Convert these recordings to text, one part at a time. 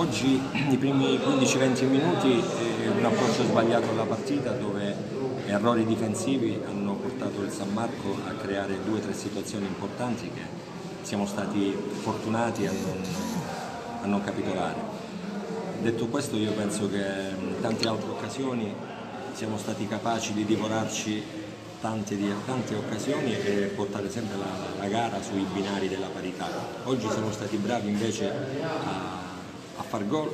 oggi i primi 15-20 minuti eh, un approccio sbagliato alla partita dove errori difensivi hanno portato il San Marco a creare due o tre situazioni importanti che siamo stati fortunati a non, a non capitolare. Detto questo io penso che in tante altre occasioni siamo stati capaci di divorarci tante, tante occasioni e portare sempre la, la, gara sui binari della parità. Oggi siamo stati bravi invece a, a far gol,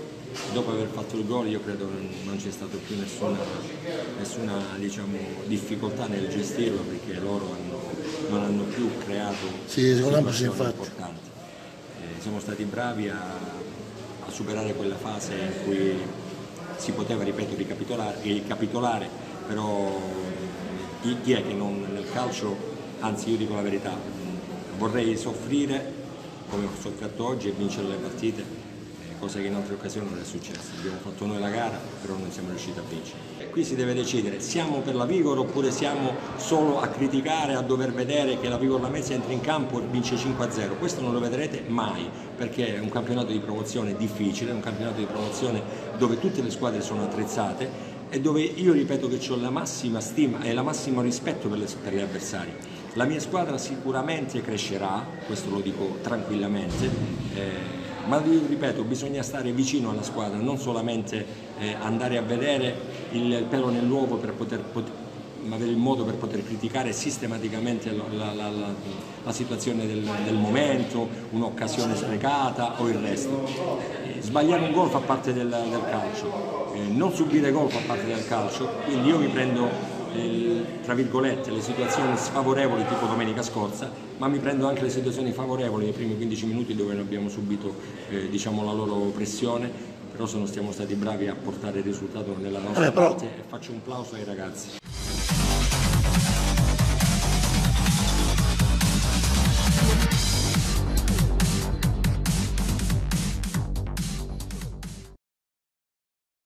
dopo aver fatto il gol io credo non, non c'è stata più nessuna, nessuna diciamo, difficoltà nel gestirlo perché loro hanno, non hanno più creato sì, situazioni importanti. Eh, siamo stati bravi a, a superare quella fase in cui si poteva, ripeto, ricapitolare, ricapitolare però chi, chi, è che non nel calcio, anzi io dico la verità, vorrei soffrire come ho sofferto oggi e vincere le partite, eh, cosa che in altre occasioni non è successa. Abbiamo fatto noi la gara, però non siamo riusciti a vincere. E qui si deve decidere, siamo per la Vigor oppure siamo solo a criticare, a dover vedere che la Vigor La entra in campo e vince 5-0. Questo non lo vedrete mai, perché è un campionato di promozione difficile, è un campionato di promozione dove tutte le squadre sono attrezzate e dove io ripeto che ho la massima stima e il massimo rispetto per, le, per gli avversari. La mia squadra sicuramente crescerà, questo lo dico tranquillamente, eh, ma ripeto, bisogna stare vicino alla squadra, non solamente eh, andare a vedere il pelo nell'uovo per poter, poter avere il modo per poter criticare sistematicamente la, la, la, la situazione del, del momento, un'occasione sprecata o il resto. Sbagliare un gol fa parte del, del calcio, eh, non subire gol fa parte del calcio, quindi io mi prendo eh, tra virgolette le situazioni sfavorevoli tipo domenica scorsa, ma mi prendo anche le situazioni favorevoli nei primi 15 minuti dove non abbiamo subito eh, diciamo, la loro pressione, però sono, siamo stati bravi a portare il risultato nella nostra parte e faccio un plauso ai ragazzi.